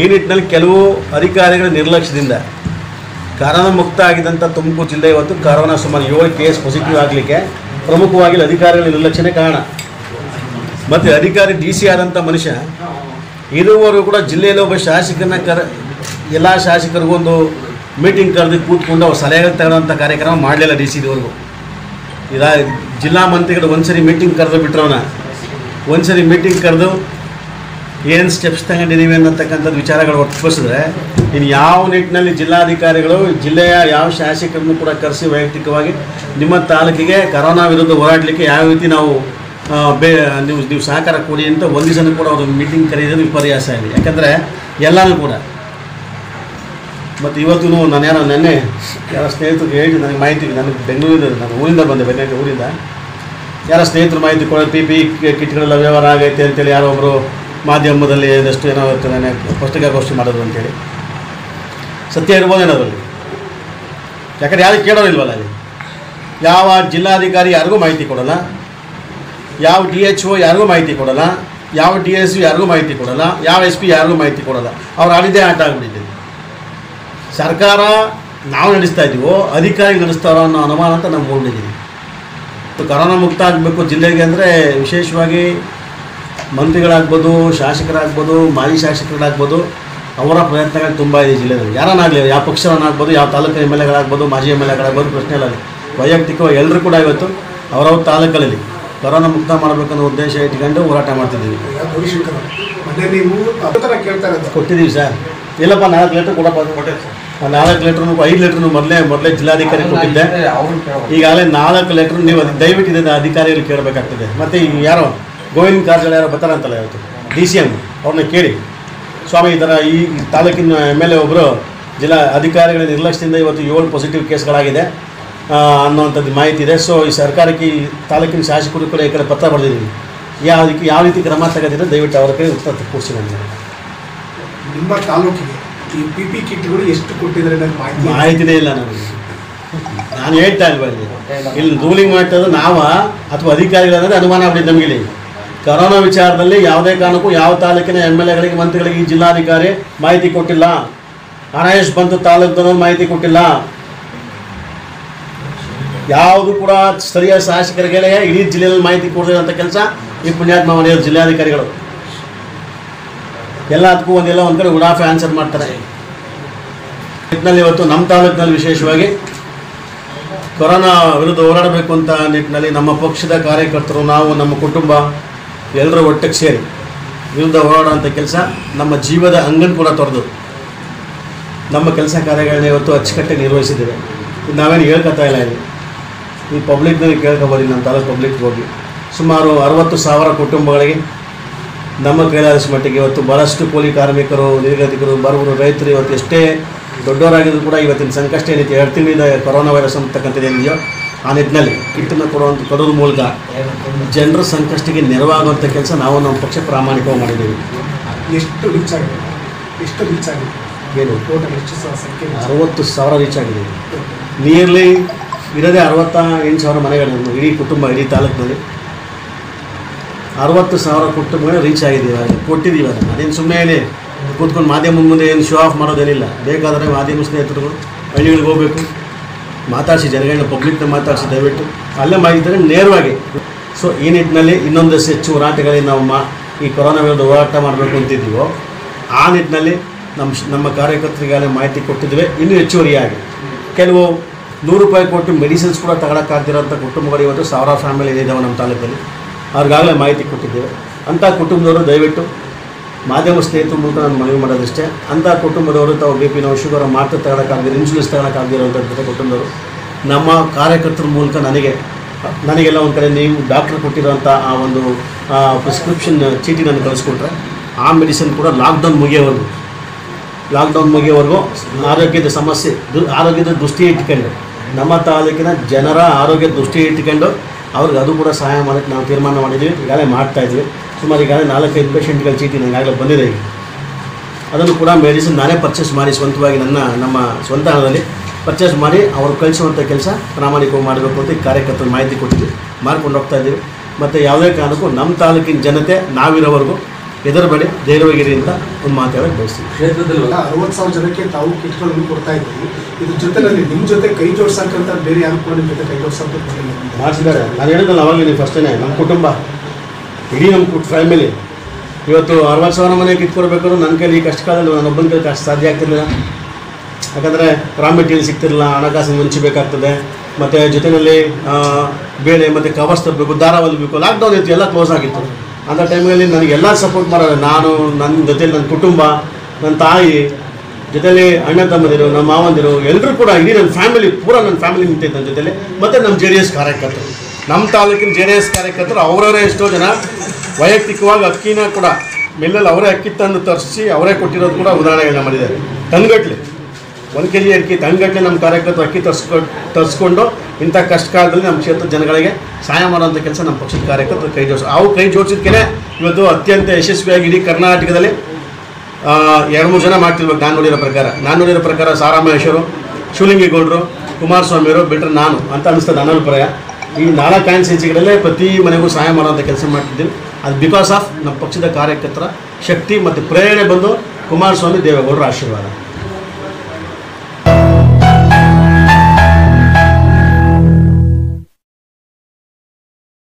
ಈ ನಿಟ್ಟಿನಲ್ಲಿ ಕೆಲವು ಅಧಿಕಾರಿಗಳ ನಿರ್ಲಕ್ಷ್ಯದಿಂದ ಕರೋನಾ ಮುಕ್ತ ಆಗಿದ್ದಂಥ ತುಮಕೂರು ಜಿಲ್ಲೆ ಇವತ್ತು ಕರೋನಾ ಸುಮಾರು ಏಳು ಕೇಸ್ ಪಾಸಿಟಿವ್ ಆಗಲಿಕ್ಕೆ ಪ್ರಮುಖವಾಗಿ ಅಧಿಕಾರಿಗಳ ನಿರ್ಲಕ್ಷ್ಯನೇ ಕಾರಣ. ಮತ್ತು ಅಧಿಕಾರಿ ಡಿ ಸಿ ಆದಂಥ ಮನುಷ್ಯ ಇದುವರೆಗೂ ಕೂಡ ಜಿಲ್ಲೆಯಲ್ಲಿ ಒಬ್ಬ ಶಾಸಕನ ಕರ, ಎಲ್ಲ ಶಾಸಕರಿಗೂ ಒಂದು ಮೀಟಿಂಗ್ ಕರೆದು ಕೂತ್ಕೊಂಡು ಅವ್ರ ಸಲಹೆಗಳು ಕಾರ್ಯಕ್ರಮ ಮಾಡಲಿಲ್ಲ ಡಿ ಸಿ ಇದುವರೆಗೂ ಇದ ಜಿಲ್ಲಾ ಮಂತ್ರಿಗಳು ಒಂದ್ಸರಿ ಮೀಟಿಂಗ್ ಕರೆದು ಬಿಟ್ರವನ. ಒಂದ್ಸರಿ ಮೀಟಿಂಗ್ ಕರೆದು ಏನು ಸ್ಟೆಪ್ಸ್ ತಗೊಂಡಿದ್ದೀವಿ ಅನ್ನತಕ್ಕಂಥದ್ದು ವಿಚಾರಗಳು ಒಪ್ಪಿಸಿದ್ರೆ ಇನ್ನು ಯಾವ ನಿಟ್ಟಿನಲ್ಲಿ ಜಿಲ್ಲಾಧಿಕಾರಿಗಳು, ಜಿಲ್ಲೆಯ ಯಾವ ಶಾಸಕರನ್ನು ಕೂಡ ಕರೆಸಿ ವೈಯಕ್ತಿಕವಾಗಿ ನಿಮ್ಮ ತಾಲೂಕಿಗೆ ಕರೋನಾ ವಿರುದ್ಧ ಹೋರಾಡಲಿಕ್ಕೆ ಯಾವ ರೀತಿ ನಾವು ಬೇ, ನೀವು ನೀವು ಸಹಕಾರ ಕೊಡಿ ಅಂತ ಒಂದು ದಿವಸನೂ ಕೂಡ ಅವರು ಮೀಟಿಂಗ್ ಕರೆಯೋದು ವಿಪರ್ಯಾಸ ಇದೆ. ಯಾಕಂದರೆ ಎಲ್ಲನೂ ಕೂಡ, ಮತ್ತು ಇವತ್ತು ನಾನು ಯಾರೋ ನೆನ್ನೆ ಯಾರೋ ಸ್ನೇಹಿತರಿಗೆ ಹೇಳಿ ನನಗೆ ಮಾಹಿತಿ ನನಗೆ ಬೆಂಗಳೂರಿಂದ, ನಾನು ಊರಿಂದ ಬಂದೆ, ಬೆಂಗಳೂರು ಊರಿಂದ. ಯಾರೋ ಸ್ನೇಹಿತರು ಮಾಹಿತಿ ಕೊಡೋದು ಪಿ ಪಿ, ಕಿಟ್ಗಳೆಲ್ಲ ವ್ಯವಹಾರ ಆಗೈತೆ ಅಂತೇಳಿ ಯಾರೋ ಒಬ್ಬರು ಮಾಧ್ಯಮದಲ್ಲಿ ಏನಷ್ಟು ಏನೋ ನಾನು ಪತ್ರಿಕಾಗೋಷ್ಠಿ ಮಾಡೋದು ಅಂತೇಳಿ. ಸತ್ಯ ಇರ್ಬೋದೇನೋ ಅದರಲ್ಲಿ. ಯಾಕಂದ್ರೆ ಯಾರು ಕೇಳೋರಿಲ್ವಲ್ಲ ಅಲ್ಲಿ. ಯಾವ ಜಿಲ್ಲಾಧಿಕಾರಿ ಯಾರಿಗೂ ಮಾಹಿತಿ ಕೊಡೋಲ್ಲ, ಯಾವ ಡಿ ಎಚ್ ಒ ಯಾರಿಗೂ ಮಾಹಿತಿ ಕೊಡೋಲ್ಲ, ಯಾವ ಡಿ ಎಸ್ ಯು ಯಾರಿಗೂ ಮಾಹಿತಿ ಕೊಡೋಲ್ಲ, ಯಾವ ಎಸ್ ಪಿ ಯಾರಿಗೂ ಮಾಹಿತಿ ಕೊಡೋಲ್ಲ, ಅವ್ರು ಆಡಿದ್ದೇ ಆಟ ಆಗ್ಬಿಟ್ಟಿದೆ. ಸರ್ಕಾರ ನಾವು ನಡೆಸ್ತಾ ಇದ್ದೀವೋ ಅಧಿಕಾರಿ ನಡೆಸ್ತಾರೋ ಅನ್ನೋ ಅನುಮಾನ ಅಂತ ನಾವು ಮೂಡಿದ್ದೀವಿ ಕರೋನಾ ಮುಕ್ತ ಆಗಬೇಕು ಜಿಲ್ಲೆಗೆ ಅಂದರೆ ವಿಶೇಷವಾಗಿ ಮಂತ್ರಿಗಳಾಗ್ಬೋದು ಶಾಸಕರಾಗ್ಬೋದು ಮಾಜಿ ಶಾಸಕರಾಗ್ಬೋದು ಅವರ ಪ್ರಯತ್ನಗಳು ತುಂಬ ಇದೆ ಜಿಲ್ಲೆಯಲ್ಲಿ. ಯಾರನ್ನಾಗಲಿ ಯಾವ ಪಕ್ಷವನ್ನಾಗ್ಬೋದು ಯಾವ ತಾಲೂಕು ಎಂ ಎಲ್ ಎಗಳಾಗ್ಬೋದು ಮಾಜಿ ಎಂ ಎಲ್ ಎಗಳಾಗ್ಬೋದು ಪ್ರಶ್ನೆ ಇಲ್ಲ ಅಲ್ಲಿ. ವೈಯಕ್ತಿಕವಾಗಿ ಎಲ್ಲರೂ ಕೂಡ ಇವತ್ತು ಅವರವ್ರ ತಾಲೂಕಲ್ಲಿ ಕೊರೋನಾ ಮುಕ್ತ ಮಾಡಬೇಕನ್ನೋ ಉದ್ದೇಶ ಇಟ್ಕೊಂಡು ಹೋರಾಟ ಮಾಡ್ತಿದ್ದೀವಿ. ಕೊಟ್ಟಿದ್ದೀವಿ ಸರ್. ಇಲ್ಲಪ್ಪ ನಾಲ್ಕು ಲೀಟ್ರ್ ಕೊಡಪ್ಪ ಆ ನಾಲ್ಕು ಲೀಟ್ರ್ ಐದು ಲೀಟ್ರ್ ಮೊದಲೇ ಮೊದಲೇ ಜಿಲ್ಲಾಧಿಕಾರಿ ಕೊಟ್ಟಿದ್ದೆ. ಈಗಾಗಲೇ ನಾಲ್ಕು ಲೀಟ್ರ್ ನೀವು ಅದು ದಯವಿಟ್ಟು ಇದನ್ನು ಅಧಿಕಾರಿಗಳು ಕೇಳಬೇಕಾಗ್ತದೆ. ಮತ್ತು ಈಗ ಯಾರೋ ಗೋವಿಂದ ಕಾರಜೋಳ ಯಾರೋ ಬರ್ತಾರಂತಲ್ಲ ಇವತ್ತು. ಡಿ ಸಿ ಎಂ ಅವ್ರನ್ನ ಕೇಳಿ. ಸ್ವಾಮಿ ಈ ಥರ ಈ ತಾಲೂಕಿನ ಎಂ ಎಲ್ ಎ ಒಬ್ಬರು ಜಿಲ್ಲಾ ಅಧಿಕಾರಿಗಳ ನಿರ್ಲಕ್ಷ್ಯದಿಂದ ಇವತ್ತು ಏಳು ಪಾಸಿಟಿವ್ ಕೇಸ್ಗಳಾಗಿದೆ ಅನ್ನೋವಂಥದ್ದು ಮಾಹಿತಿ ಇದೆ. ಸೊ ಈ ಸರ್ಕಾರಕ್ಕೆ ಈ ತಾಲೂಕಿನ ಶಾಸಕರು ಕೂಡ ಈ ಕಡೆ ಪತ್ರ ಬರೆದಿದ್ದೀವಿ. ಯಾವ ಅದಕ್ಕೆ ಯಾವ ರೀತಿ ಕ್ರಮ ತಗೋದಿದ್ರೆ ದಯವಿಟ್ಟು ಅವರ ಕೈ ಉತ್ತರ ಕೊಡಿಸಿ ನನಗೆ ನಿಮ್ಮ ತಾಲೂಕಿಗೆ ಈ ಪಿ ಪಿ ಕಿಟ್ಗಳು ಎಷ್ಟು ಕೊಟ್ಟಿದ್ದಾರೆ ನನಗೆ ಮಾಹಿತಿ ಮಾಹಿತಿನೇ ಇಲ್ಲ ನನಗೆ ನಾನು ಹೇಳ್ತಾ ಇಲ್ವಾ ಇಲ್ಲಿ? ಇಲ್ಲಿ ರೂಲಿಂಗ್ ಮಾಡ್ತದ್ದು ನಾವ ಅಥವಾ ಅಧಿಕಾರಿಗಳಂದ್ರೆ ಅನುಮಾನ ಆಗ್ಬಿಟ್ಟಿದೆ ನಮಗೆ ಇಲ್ಲಿ. ಕರೋನಾ ವಿಚಾರದಲ್ಲಿ ಯಾವುದೇ ಕಾರಣಕ್ಕೂ ಯಾವ ತಾಲೂಕಿನ ಎಂ ಎಲ್ ಎಗಳಿಗೆ ಮಂತ್ರಿಗಳಿಗೆ ಈ ಜಿಲ್ಲಾಧಿಕಾರಿ ಮಾಹಿತಿ ಕೊಟ್ಟಿಲ್ಲ. ಅನಾಯಶ್ ಬಂತು ತಾಲೂಕು ಮಾಹಿತಿ ಕೊಟ್ಟಿಲ್ಲ. ಯಾವುದು ಕೂಡ ಸ್ಥಳೀಯ ಶಾಸಕರಿಗೆ ಇಡೀ ಜಿಲ್ಲೆಯಲ್ಲಿ ಮಾಹಿತಿ ಕೊಡದಿರೋಂಥ ಕೆಲಸ ಈ ಪುಣ್ಯಾತ್ಮ ಮನೆಯ ಜಿಲ್ಲಾಧಿಕಾರಿಗಳು. ಎಲ್ಲದಕ್ಕೂ ಒಂದೆಲ್ಲ, ಒಂದು ಕಡೆ ಉಡಾಫೆ ಆನ್ಸರ್ ಮಾಡ್ತಾರೆ. ಇವತ್ತು ನಮ್ಮ ತಾಲೂಕಿನಲ್ಲಿ ವಿಶೇಷವಾಗಿ ಕೊರೋನಾ ವಿರುದ್ಧ ಹೋರಾಡಬೇಕು ಅಂತ ನಿಟ್ಟಿನಲ್ಲಿ ನಮ್ಮ ಪಕ್ಷದ ಕಾರ್ಯಕರ್ತರು, ನಾವು, ನಮ್ಮ ಕುಟುಂಬ ಎಲ್ಲರೂ ಒಟ್ಟಿಗೆ ಸೇರಿ. ವಿರುದ್ಧ ಹೋರಾಡುವಂಥ ಕೆಲಸ ನಮ್ಮ ಜೀವದ ಅಂಗನ ಕೂಡ ತೊರೆದು. ನಮ್ಮ ಕೆಲಸ ಕಾರ್ಯಗಳನ್ನ ಇವತ್ತು ಅಚ್ಚುಕಟ್ಟೆ ನಿರ್ವಹಿಸಿದ್ದೇವೆ. ಇದು ನಾವೇನು ಹೇಳ್ಕೊತಾ ಇಲ್ಲ ಇಲ್ಲಿ. ಈ ಪಬ್ಲಿಕ್ನಲ್ಲಿ ಕೇಳ್ಕೊಬೋದು ನಮ್ಮ ತಾಲೂಕು ಪಬ್ಲಿಕ್ ಹೋಗಿ. ಸುಮಾರು ಅರವತ್ತು ಸಾವಿರ ಕುಟುಂಬಗಳಿಗೆ ನಮ್ಮ ಕೈಲಾದಷ್ಟು ಮಟ್ಟಿಗೆ ಇವತ್ತು ಭಾಳಷ್ಟು ಕೂಲಿ ಕಾರ್ಮಿಕರು, ನಿರ್ಗತಿಕರು ಬರುವರು ರೈತರು ಇವತ್ತು ಎಷ್ಟೇ ದೊಡ್ಡವರಾಗಿದ್ರು ಕೂಡ ಇವತ್ತಿನ ಸಂಕಷ್ಟ ಏನೈತೆ ಎರಡು ತಿಂಗಳಿಂದ ಕೊರೋನಾ ವೈರಸ್ ಅಂತಕ್ಕಂಥದ್ದು ಏನಿದೆಯೋ ಆ ನಿಟ್ಟಿನಲ್ಲಿ ಕಿಟ್ಟನ್ನು ಕೊಡುವಂಥ ಕೊಡೋದ್ರ ಮೂಲಕ ಜನರ ಸಂಕಷ್ಟಕ್ಕೆ ನೆರವಾಗುವಂಥ ಕೆಲಸ ನಾವು ನಮ್ಮ ಪಕ್ಷ ಪ್ರಾಮಾಣಿಕವಾಗಿ ಮಾಡಿದ್ದೀವಿ. ಎಷ್ಟು ರೀಚ್ ಆಗಿದೆ? ಎಷ್ಟು ರೀಚ್ ಆಗಿದೆ? ಏನು? ಟೋಟಲ್ ಎಷ್ಟು ಸಂಖ್ಯೆ? ಅರವತ್ತು ಸಾವಿರ ರೀಚ್ ಆಗಿದೆ? ನಿಯರ್ಲಿ ಇರೋದೇ ಅರವತ್ತ ಎಂಟು ಸಾವಿರ ಮನೆಗಳು ಇಡೀ ಕುಟುಂಬ ಇಡೀ ತಾಲೂಕಿನಲ್ಲಿ. ಅರವತ್ತು ಸಾವಿರ ಕುಟುಂಬಗಳು ರೀಚ್ ಆಗಿದ್ದೀವಿ ಕೊಟ್ಟಿದ್ದೀವಿ ಅದನ್ನು. ಅದೇನು ಸುಮ್ಮನೆ ಕೂತ್ಕೊಂಡು ಮಾಧ್ಯಮದ ಮುಂದೆ ಏನು ಶೋ ಆಫ್ ಮಾಡೋದೇನಿಲ್ಲ. ಬೇಕಾದರೆ ಮಾಧ್ಯಮ ಸ್ನೇಹಿತರುಗಳು ಹಳ್ಳಿಗಳಿಗೆ ಹೋಗಬೇಕು. ಮಾತಾಡಿಸಿ ಜನಗಳನ್ನ ಪಬ್ಲಿಕ್ನ ಮಾತಾಡಿಸಿ ದಯವಿಟ್ಟು ಅಲ್ಲೇ ಮಾಹಿತಿ ನೇರವಾಗಿ. ಸೊ ಈ ನಿಟ್ಟಿನಲ್ಲಿ ಇನ್ನೊಂದಷ್ಟು ಹೆಚ್ಚು ಹೋರಾಟಗಳಿಗೆ ನಾವು ಮಾ, ಈ ಕೊರೋನಾ ವಿರುದ್ಧ ಹೋರಾಟ ಮಾಡಬೇಕು ಅಂತಿದ್ದೀವೋ, ಆ ನಿಟ್ಟಿನಲ್ಲಿ ನಮ್ಮ ನಮ್ಮ ಕಾರ್ಯಕರ್ತರಿಗಾಗಲೇ ಮಾಹಿತಿ ಕೊಟ್ಟಿದ್ದೇವೆ. ಇನ್ನೂ ಹೆಚ್ಚುವರಿಯಾಗಿ. ಕೆಲವು ನೂರು ರೂಪಾಯಿ ಕೊಟ್ಟು ಮೆಡಿಸಿನ್ಸ್ ಕೂಡ ತಗೊಳಕ್ಕಾಗ್ದಿರೋಂಥ ಕುಟುಂಬಗಳು ಇವತ್ತು ಸಾವಿರಾರು ಫ್ಯಾಮಿಲಿ ಇದ್ದಾವೆ ನಮ್ಮ ತಾಲೂಕಲ್ಲಿ. ಅವ್ರಿಗಾಗಲೇ ಮಾಹಿತಿ ಕೊಟ್ಟಿದ್ದೇವೆ. ಅಂಥ ಕುಟುಂಬದವರು ದಯವಿಟ್ಟು ಮಾಧ್ಯಮ ಸ್ನೇಹಿತರ ಮೂಲಕ ನಾನು ಮನವಿ ಮಾಡೋದಷ್ಟೇ. ಅಂಥ ಕುಟುಂಬದವರು ತಾವು ಬಿ ಪಿ ನಾವು ಶುಗರ್ ಮಾತ್ರ ತಗೊಳಕ್ಕಾಗದಿರೋ ಇನ್ಸುಲಿನ್ಸ್ ತಗೊಳಕ್ಕಾಗದಿರೋಂಥ ಜೊತೆ ಕುಟುಂಬದವರು. ನಮ್ಮ ಕಾರ್ಯಕರ್ತರ ಮೂಲಕ ನನಗೆ, ನನಗೆಲ್ಲ ಒಂದು ಕಡೆ ನೀವು ಡಾಕ್ಟ್ರ್ ಕೊಟ್ಟಿರೋಂಥ ಆ ಒಂದು ಪ್ರಿಸ್ಕ್ರಿಪ್ಷನ್ ಚೀಟಿ ನಾನು ಕಳಿಸ್ಕೊಟ್ರೆ, ಆ ಮೆಡಿಸಿನ್ ಕೂಡ ಲಾಕ್ಡೌನ್ ಮುಗಿಯೋವರೆಗೂ ಲಾಕ್ಡೌನ್ ಮುಗಿಯೋವರೆಗೂ ಆರೋಗ್ಯದ ಸಮಸ್ಯೆ, ದು, ಆರೋಗ್ಯದ ದೃಷ್ಟಿ ಇಟ್ಕೊಂಡು, ನಮ್ಮ ತಾಲೂಕಿನ ಜನರ ಆರೋಗ್ಯದ ದೃಷ್ಟಿ ಇಟ್ಕೊಂಡು ಅವ್ರಿಗೆ ಅದು ಕೂಡ ಸಹಾಯ ಮಾಡೋಕ್ಕೆ ನಾವು ತೀರ್ಮಾನ ಮಾಡಿದ್ವಿ. ಈಗಾಗಲೇ ಮಾಡ್ತಾಯಿದ್ವಿ ಸುಮಾರು ಈಗಾಗಲೇ ನಾಲ್ಕೈದು ಪೇಷೆಂಟ್ಗಳ ಚೀಟಿ ನನಗಾಗಲೇ ಬಂದಿದೆ ಈಗ. ಅದನ್ನು ಕೂಡ ಮೆಡಿಸಿನ್ ನಾನೇ ಪರ್ಚೇಸ್ ಮಾಡಿ ಸ್ವಂತವಾಗಿ ನನ್ನ, ನಮ್ಮ ಸ್ವಂತ ಹಣದಲ್ಲಿ ಪರ್ಚೇಸ್ ಮಾಡಿ ಅವರು ಕಳಿಸುವಂಥ ಕೆಲಸ ಪ್ರಾಮಾಣಿಕವಾಗಿ ಮಾಡಬೇಕು ಅಂತ ಕಾರ್ಯಕರ್ತರು ಮಾಹಿತಿ ಕೊಟ್ಟಿದ್ವಿ. ಮಾಡ್ಕೊಂಡು ಹೋಗ್ತಾ ಇದ್ದೀವಿ. ಮತ್ತು ಯಾವುದೇ ಕಾರಣಕ್ಕೂ ನಮ್ಮ ತಾಲೂಕಿನ ಜನತೆ ನಾವಿರೋವರೆಗೂ ಹೆದರಬೇಡಿ ಧೈರ್ಯವಾಗಿರಿ ಅಂತ ಒಂದು ಮಾತು ಹೇಳಕ್ಕೆ ಬಯಸ್ತೀನಿ ಕ್ಷೇತ್ರದಲ್ಲಿ ಅರವತ್ತು ಸಾವಿರ ಜನಕ್ಕೆ ತಾವು ಕಿಟ್ಗಳನ್ನು ಕೊಡ್ತಾ ಇದ್ದೀವಿ ಇದ್ರ ಜೊತೆನಲ್ಲಿ ನಿಮ್ಮ ಜೊತೆ ಕೈ ಜೋಡ್ಸಕ್ಕಂತ ಬೇರೆ ಯಾರು ಕೂಡ ನಿಮ್ಮ ಜೊತೆ ಕೈ ಬಂದಿಲ್ಲ ಮಾಡಿಸಿದ್ದಾರೆ. ನಾನು ಹೇಳಿದ್ನಲ್ಲ ಅವಾಗಲೇ ನೀವು ಫಸ್ಟೇ ನಮ್ಮ ಕುಟುಂಬ ಇಡೀ ನಮ್ಮ ಕುಟ್ ಫ್ಯಾಮಿಲಿ ಇವತ್ತು ಅರವತ್ತು ಸಾವಿರ ಮನೆ ಕಿತ್ಕೊಡ್ಬೇಕಾದ್ರೂ ನನ್ನ ಕೈಲಿ ಈ ಕಷ್ಟ ಕಾಲದಲ್ಲಿ ನಾನು ಒಬ್ಬನ ಕೈಲಿ ಅಷ್ಟು ಸಾಧ್ಯ ಆಗ್ತಿರಲಿಲ್ಲ. ಯಾಕಂದರೆ ರಾ ಮೆಟೀರಿಯಲ್ ಸಿಗ್ತಿರಲಿಲ್ಲ ಹಣಕಾಸಿನ ಮುಂಚಬೇಕಾಗ್ತದೆ ಮತ್ತು ಜೊತೆಯಲ್ಲಿ ಬೇಳೆ ಮತ್ತು ಕವರ್ಸ್ ತರಬೇಕು ದಾರ ಹೊಲಿಬೇಕು ಲಾಕ್ಡೌನ್ ಇತ್ತು ಎಲ್ಲ ಕ್ಲೋಸ್ ಆಗಿತ್ತು. ಅಂಥ ಟೈಮಲ್ಲಿ ನನಗೆ ಎಲ್ಲ ಸಪೋರ್ಟ್ ಮಾಡೋದು ನಾನು ನನ್ನ ಜೊತೆಲಿ ನನ್ನ ಕುಟುಂಬ ನನ್ನ ತಾಯಿ, ಜೊತೆಲಿ ಅಣ್ಣ ತಮ್ಮದಿರು ನಮ್ಮ ಮಾವಂದಿರು ಎಲ್ಲರೂ ಕೂಡ ಇಡೀ ನನ್ನ ಫ್ಯಾಮಿಲಿ ಪೂರ ನನ್ನ ಫ್ಯಾಮಿಲಿ ನಿಂತಿತ್ತು ನನ್ನ ಜೊತೆಲಿ. ಮತ್ತು ನಮ್ಮ ಜೆ ಡಿ ಎಸ್ ಕಾರ್ಯಕರ್ತರು. ನಮ್ಮ ತಾಲೂಕಿನ ಜೆ ಡಿ ಎಸ್ ಕಾರ್ಯಕರ್ತರು ಅವರವರೇ ಎಷ್ಟೋ ಜನ ವೈಯಕ್ತಿಕವಾಗಿ ಅಕ್ಕಿನ ಕೂಡ, ಮಿಲ್ಲಲ್ಲಿ ಅವರೇ ಅಕ್ಕಿ ತಂದು ತರಿಸಿ ಅವರೇ ಕೊಟ್ಟಿರೋದು ಕೂಡ ಉದಾಹರಣೆಗಳನ್ನ ಮಾಡಿದ್ದಾರೆ. ಟನ್ಗಟ್ಲೆ ಒಂದು ಕೆ ಜಿ ಅಕ್ಕಿ ತಂಗಟ್ಟಲೆ ನಮ್ಮ ಕಾರ್ಯಕರ್ತರು ಅಕ್ಕಿ ತರಿಸ್ಕೊಂಡು ತರಿಸ್ಕೊಂಡು ಇಂಥ ಕಷ್ಟ ಕಾಲದಲ್ಲಿ ನಮ್ಮ ಕ್ಷೇತ್ರದ ಜನಗಳಿಗೆ ಸಹಾಯ ಮಾಡುವಂಥ ಕೆಲಸ ನಮ್ಮ ಪಕ್ಷದ ಕಾರ್ಯಕರ್ತರು ಕೈ ಜೋಡಿಸ್ ಅವು ಕೈ ಜೋಡಿಸಿದ್ಕೇ ಇವತ್ತು ಅತ್ಯಂತ ಯಶಸ್ವಿಯಾಗಿ ಇಡೀ ಕರ್ನಾಟಕದಲ್ಲಿ ಎರಡು ಮೂರು ಜನ ಮಾಡ್ತಿರ್ಬೇಕು ನಾನು ನೋಡಿರೋ ಪ್ರಕಾರ. ನಾನು ನೋಡಿರೋ ಪ್ರಕಾರ ಸಾರಾಮಹೇಶ್ವರು ಶಿವಲಿಂಗೇಗೌಡರು, ಕುಮಾರಸ್ವಾಮಿಯವರು ಬಿಟ್ಟರೆ ನಾನು ಅಂತ ಅನ್ನಿಸ್ತದೆ ನನ್ನ ಅಭಿಪ್ರಾಯ. ಈ ನಾಲ್ಕು ಕಾನ್ಸ್ಟಿಟ್ಯೂನ್ಸಿಗಳಲ್ಲೇ ಪ್ರತಿ ಮನೆಗೂ ಸಹಾಯ ಮಾಡುವಂಥ ಕೆಲಸ ಮಾಡ್ತಿದ್ದೀನಿ. ಅದು ಬಿಕಾಸ್ ಆಫ್ ನಮ್ಮ ಪಕ್ಷದ ಕಾರ್ಯಕರ್ತರ ಶಕ್ತಿ ಮತ್ತು ಪ್ರೇರಣೆ ಬಂದು ಕುಮಾರಸ್ವಾಮಿ ದೇವೇಗೌಡರ ಆಶೀರ್ವಾದ.